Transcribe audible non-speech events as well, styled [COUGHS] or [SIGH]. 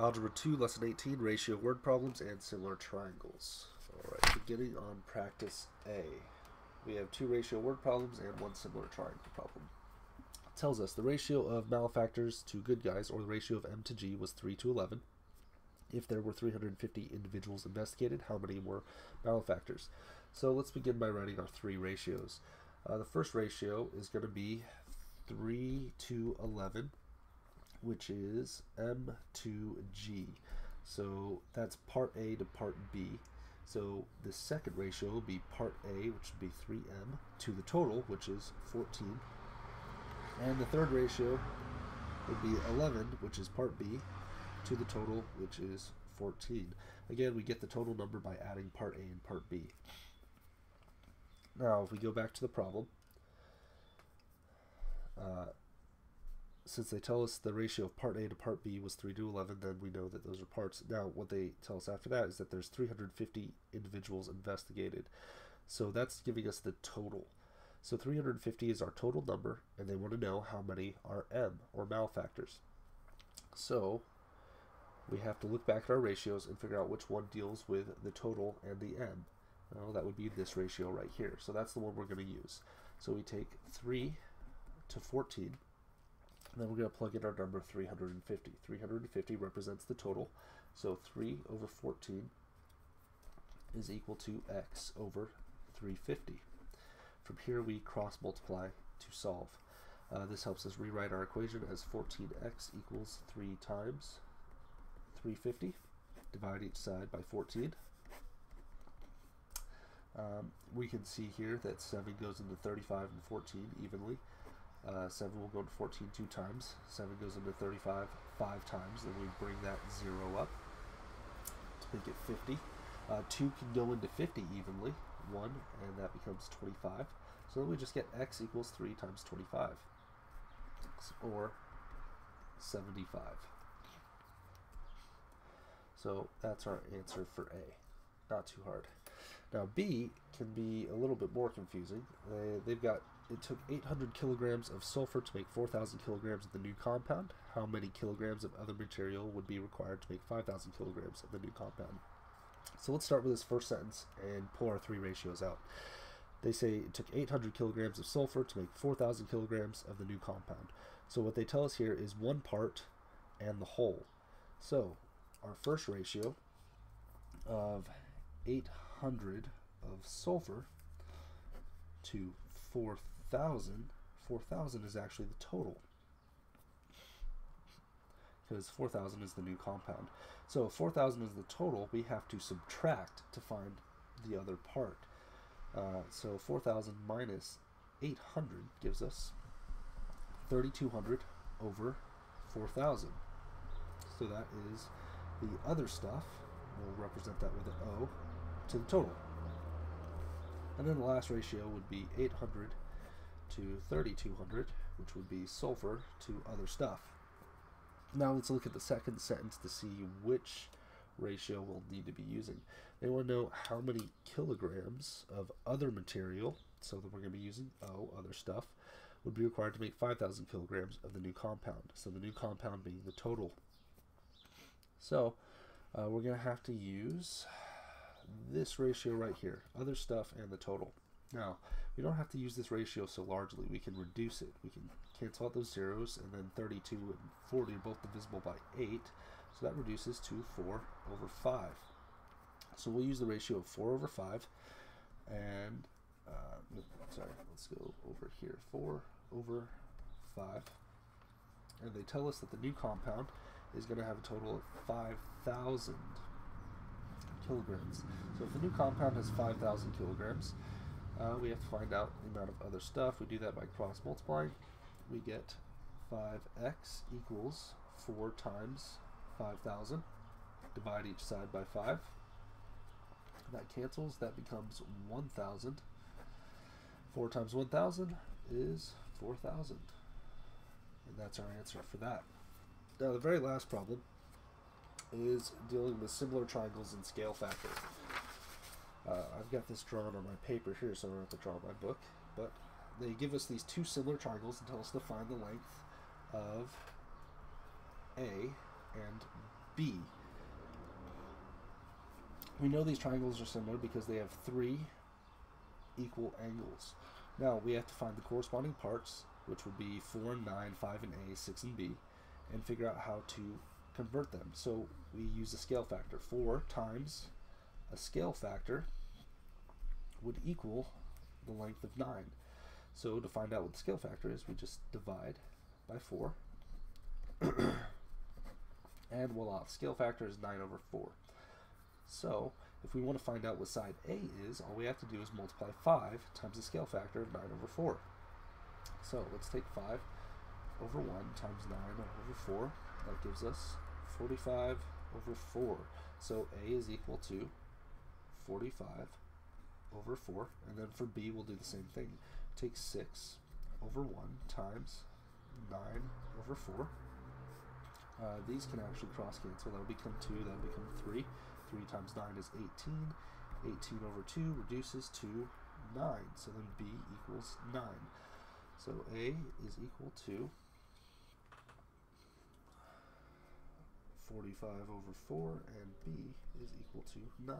Algebra 2, Lesson 18, Ratio Word Problems and Similar Triangles. Alright, beginning on Practice A. We have two ratio word problems and one similar triangle problem. It tells us the ratio of malefactors to good guys, or the ratio of M to G, was 3 to 11. If there were 350 individuals investigated, how many were malefactors? So let's begin by writing our three ratios. Uh, the first ratio is going to be 3 to 11 which is M to G. So that's part A to part B. So the second ratio will be part A, which would be 3M, to the total, which is 14. And the third ratio would be 11, which is part B, to the total, which is 14. Again, we get the total number by adding part A and part B. Now, if we go back to the problem, uh, since they tell us the ratio of part A to part B was 3 to 11, then we know that those are parts. Now, what they tell us after that is that there's 350 individuals investigated. So that's giving us the total. So 350 is our total number, and they want to know how many are M, or malefactors. So we have to look back at our ratios and figure out which one deals with the total and the M. Well, that would be this ratio right here. So that's the one we're going to use. So we take 3 to 14 and then we're going to plug in our number 350. 350 represents the total. So 3 over 14 is equal to x over 350. From here we cross multiply to solve. Uh, this helps us rewrite our equation as 14x equals 3 times 350. Divide each side by 14. Um, we can see here that 7 goes into 35 and 14 evenly. Uh, 7 will go to 14 two times. 7 goes into 35 five times. Then we bring that 0 up to make it 50. Uh, 2 can go into 50 evenly. 1, and that becomes 25. So then we just get x equals 3 times 25, or 75. So that's our answer for A. Not too hard. Now B can be a little bit more confusing. They, they've got it took 800 kilograms of sulfur to make 4,000 kilograms of the new compound. How many kilograms of other material would be required to make 5,000 kilograms of the new compound? So let's start with this first sentence and pull our three ratios out. They say it took 800 kilograms of sulfur to make 4,000 kilograms of the new compound. So what they tell us here is one part and the whole. So our first ratio of 800 of sulfur to 4,000 4,000, 4,000 is actually the total. Because 4,000 is the new compound. So if 4,000 is the total, we have to subtract to find the other part. Uh, so 4,000 minus 800 gives us 3,200 over 4,000. So that is the other stuff. We'll represent that with an O to the total. And then the last ratio would be 800 to 3200, which would be sulfur to other stuff. Now let's look at the second sentence to see which ratio we'll need to be using. They want to know how many kilograms of other material, so that we're going to be using O, other stuff, would be required to make 5,000 kilograms of the new compound. So the new compound being the total. So uh, we're going to have to use this ratio right here, other stuff and the total. Now, we don't have to use this ratio so largely. We can reduce it. We can cancel out those zeros, and then 32 and 40 are both divisible by 8. So that reduces to 4 over 5. So we'll use the ratio of 4 over 5. And, uh, sorry, let's go over here. 4 over 5. And they tell us that the new compound is going to have a total of 5,000 kilograms. So if the new compound has 5,000 kilograms, uh, we have to find out the amount of other stuff. We do that by cross multiplying. We get 5x equals 4 times 5,000. Divide each side by 5. That cancels. That becomes 1,000. 4 times 1,000 is 4,000. And that's our answer for that. Now the very last problem is dealing with similar triangles and scale factor. Uh, I've got this drawn on my paper here, so I don't have to draw my book. But they give us these two similar triangles and tell us to find the length of A and B. We know these triangles are similar because they have three equal angles. Now we have to find the corresponding parts, which would be 4 and 9, 5 and A, 6 and B, and figure out how to convert them. So we use a scale factor. 4 times a scale factor would equal the length of 9. So to find out what the scale factor is, we just divide by 4. [COUGHS] and voila, scale factor is 9 over 4. So if we want to find out what side A is, all we have to do is multiply 5 times the scale factor of 9 over 4. So let's take 5 over 1 times 9 over 4. That gives us 45 over 4. So A is equal to 45 over 4. And then for B, we'll do the same thing. Take 6 over 1 times 9 over 4. Uh, these can actually cross cancel. That will become 2, that will become 3. 3 times 9 is 18. 18 over 2 reduces to 9. So then B equals 9. So A is equal to 45 over 4, and B is equal to 9.